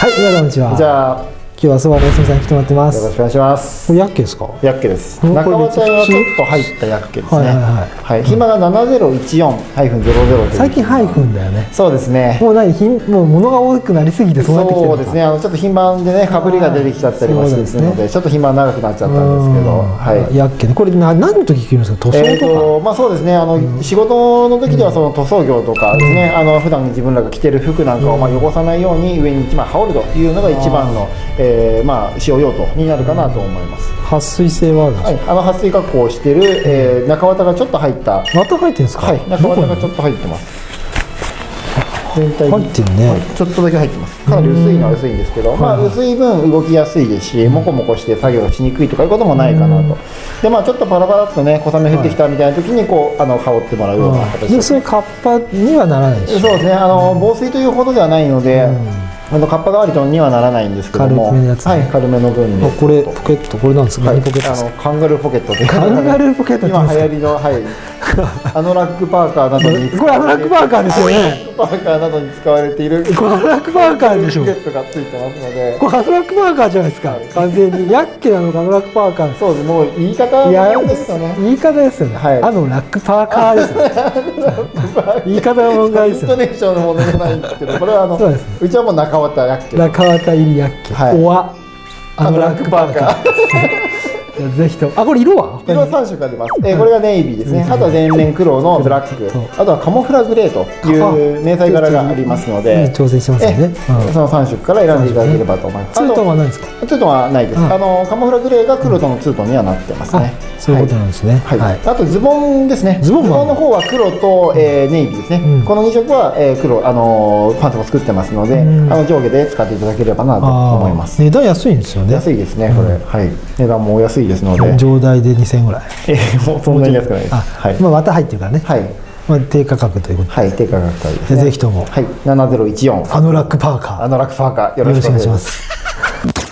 はい、皆さんこんにちは。じゃあ今日はそばのすみさんに来てもらってます。よろしくお願いします。これヤッケですか？ヤッケです。うん中これ綿がちょっと入ったヤッケですね。はい。はい。はいはい暇が7014-00という最近ハイフンだよね。そうですね。もう何、ひんもう物が多くなりすぎてそうなってきてるそうですね。あのちょっと頻繁でねかぶりが出てきちゃったりもそうですのでちょっと暇長くなっちゃったんですけど。うん。はい。ヤッケね。これな何の時着るんですか？塗装えーとか。とまあ、そうですね。あの、仕事の時ではその塗装業とかですね、あの普段自分らが着てる服なんかをまあ汚さないように上に一枚羽織るというのが一番の、えーまあ、使用用途になるかなと思います、撥水性はあるんですか？はい、あの撥水加工をしている、えー中綿がちょっと入った、はまた入ってるんですか？い、中綿がちょっっと入ってます。全体に入ってるね。はい。ちょっとだけ入ってます。かなり薄いのは薄いんですけど、まあ、薄い分動きやすいですしモコモコして作業しにくいとかいうこともないかなと、でまあちょっとパラパラっとね小雨降ってきたみたいな時にこうあの羽織ってもらうような形で、それカッパにはならないでしょ？そうですね、あの防水というほどではないので、あのカッパ代わりとにはならないんですけども、軽めのやつね。はい、軽めの分で。あ、これポケット、これなんですか？はい、何ポケット。あのカンガルーポケットで、カンガルーポケット今流行りの、はい、アノラックパーカーなどに。これアノラックパーカーですよねパーカーなどに使われているこれアノラックパーカーでしょポケ。ットがついてますので、これアノラックパーカーじゃないですか。完全にヤッケなのかアノラックパーカー。そうです、もう言い方なんですよね。言い方ですよね。はいアノラックパーカーですね。言い方が問題ですよね。イントネーションのものじゃないんですけど、これはあの、そうですうちはもう中綿ヤッケ。中綿入りヤッケ。はいおわ。あのラックパーカー。ぜひと。あ、これ色は？色3色あります、えーこれがネイビーですね、あとは全面黒のブラックあとはカモフラグレーという迷彩柄がありますのうんで、調整してますよね。えーその3色から選んでいただければと思います。ツートンはあないですか？とツートンはないです、うんあのカモフラグレーが黒とのツートンにはなってますあね。、そういうことなんですね。はいはい。あとズボンですね。ズボンの方は黒と、えーネイビーですね。うんこの2色は、えー黒あのーパンツも作ってますので、うんあの上下で使っていただければなとあ思います。ー値段安いんですよね。安いですね、これ、はい。値段もお安いですので、上代で2000円ぐらい。えーもうそんなに安くないです。あ、はい。まあ綿入ってるからね。はい。まあ低価格ということはい、低価格帯ですで。ね。ぜひともはい、7014。あのラックパーカー。あのラックパーカーよよろしくお願いしま。す。